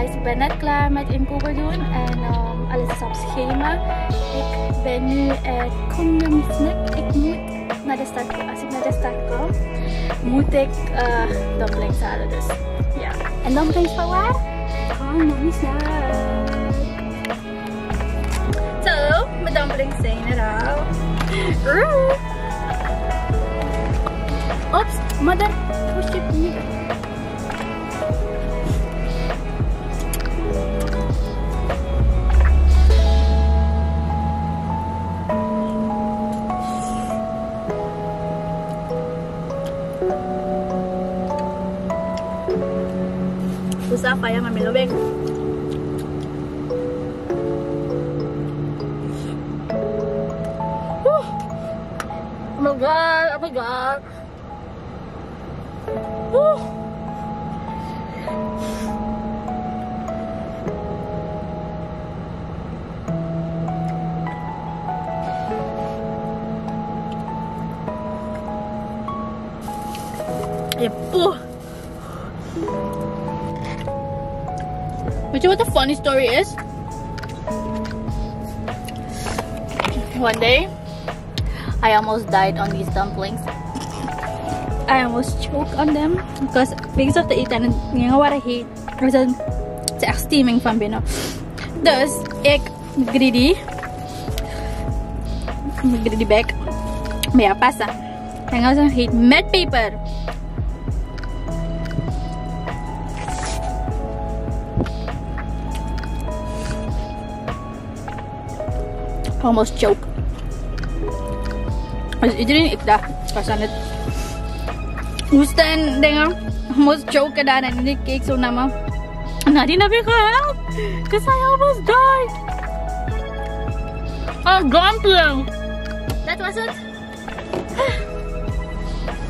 ik ben net klaar met inkopen doen en um, alles is op schema. Ik ben nu at Condom Snack. Ik moet naar de stad, als ik naar de stad kom, moet ik uh, dumplings halen dus. Ja. En dumplings van waar? Condom Snack. Zo, mijn dumplings zijn er al. Ops, mother, push it niet. susah payah ngambil obeng oh my god oh my god Woo! Yep. Oh. But you know what the funny story is? One day, I almost died on these dumplings. I almost choked on them because because of the heat and you know what I hate? A, it's echt steaming van binnen. Dus ik greedy. Greedy back. Maar ja, pasta. En als een heet met almost choke. Dus iedereen, ik dacht, ik was aan het hoesten en dingen. Ah. Almost choken daar en ik keek zo naar me. En nadien heb ik gehelpt. Ah. Because I almost died. Oh, dumpling. Dat was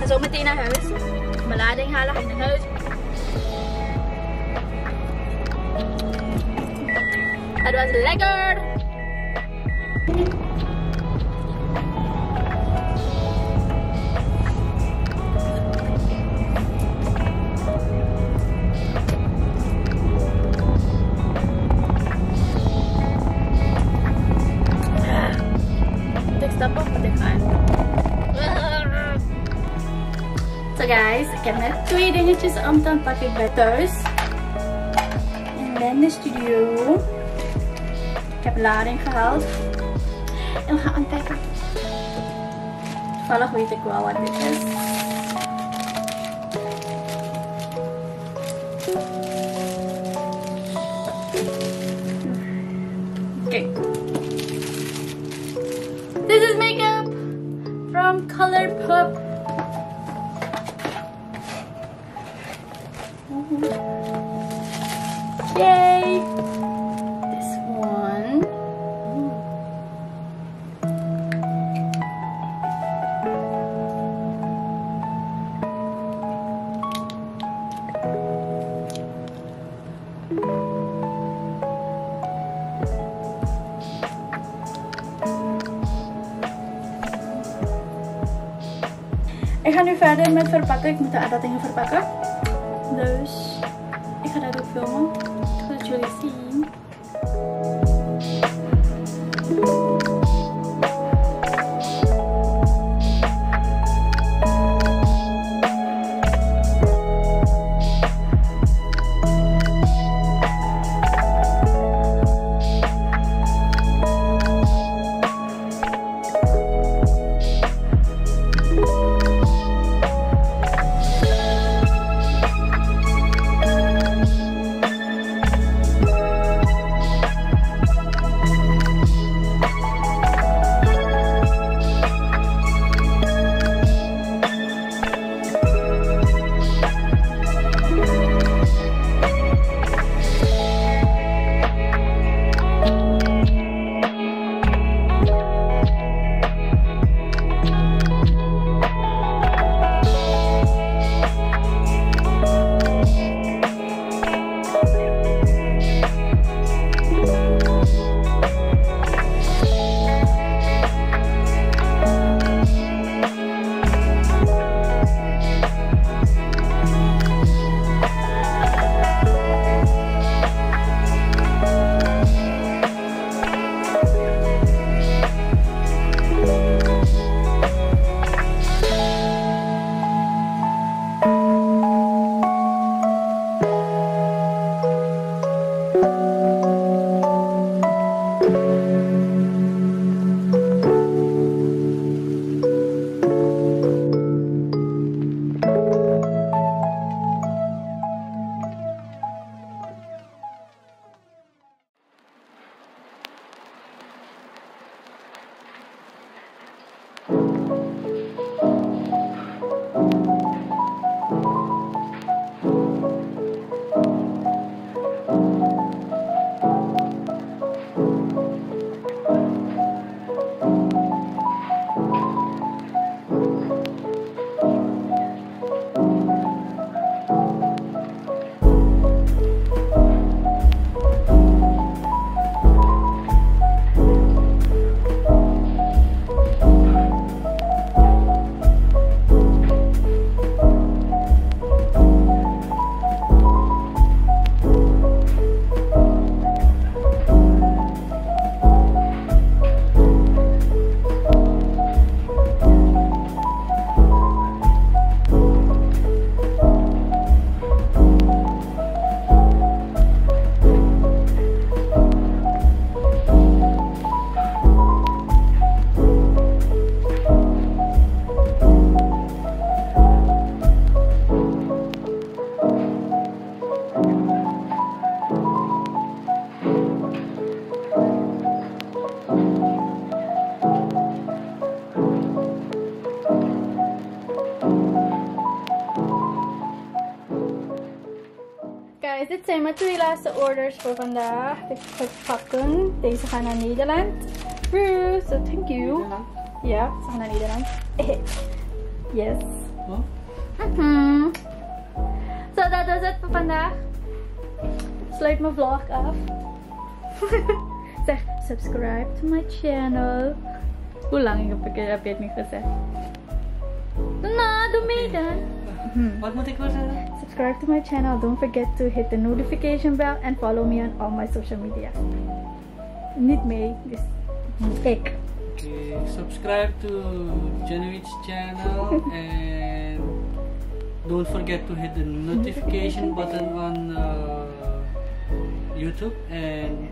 ga zo meteen naar huis. Mijn lading halen, ik naar huis. Het was lekker. Net twee dingetjes om te pakken bij thuis. Ben de studio. Ik heb lading gehaald. En we gaan ontdekken. Toevallig weet ik wel wat dit is. Oké. This is makeup from Colourpop. Yay! This one. Ik ga nu verder met verpakken. Ik moet de aardappelen verpakken. Dus ik ga guys, dit zijn mijn twee laatste orders voor vandaag. Ik ga pakken. Deze gaan naar Nederland. Bruce, so thank you. Ja, ze gaan naar Nederland. yes. Zo, dat was het voor vandaag. Sluit mijn vlog af. zeg, subscribe to my channel. Hoe lang heb, ik, heb je het niet gezegd? Nou, doe mee dan. Wat moet ik wel zeggen? Subscribe to my channel. Don't forget to hit the notification bell and follow me on all my social media. Niet mee, dus ik. Okay, subscribe to Genuine's channel and don't forget to hit the notification button on uh, YouTube and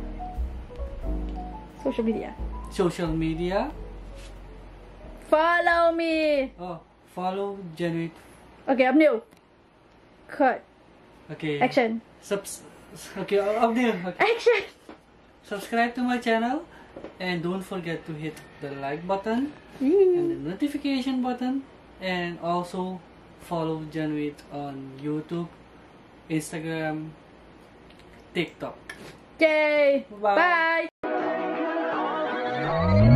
Social media. social media. Follow me! Oh, follow Genuine. Oké, opnieuw. Cut. Okay. Action. Subs okay, opnieuw. Okay. Action! Subscribe to my channel and don't forget to hit the like button and the notification button and also follow Genuine on YouTube, Instagram, TikTok. Yay! Bye. Bye.